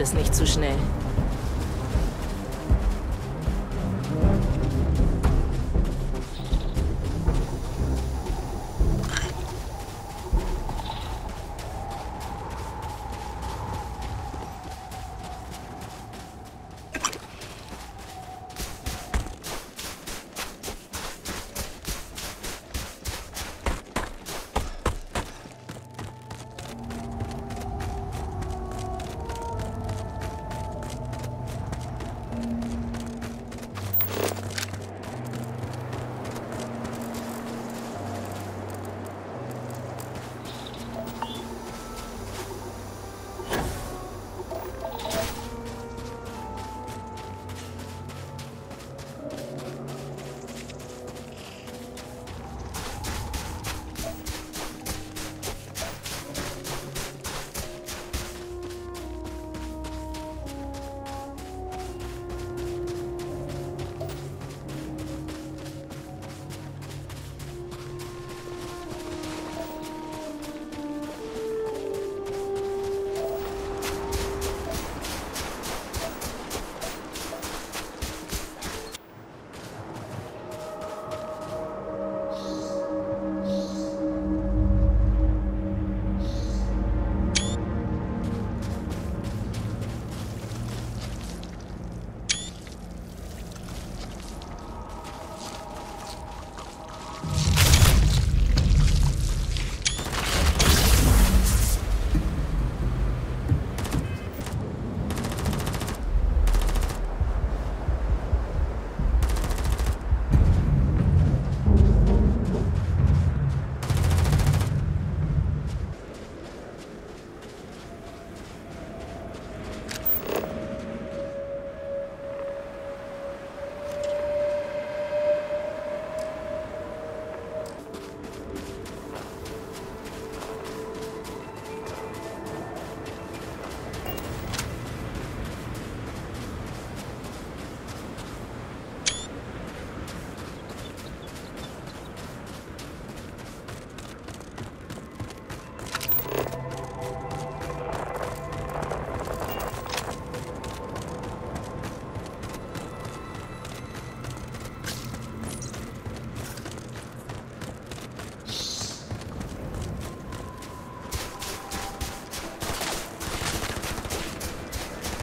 es nicht zu schnell.